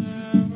Uh,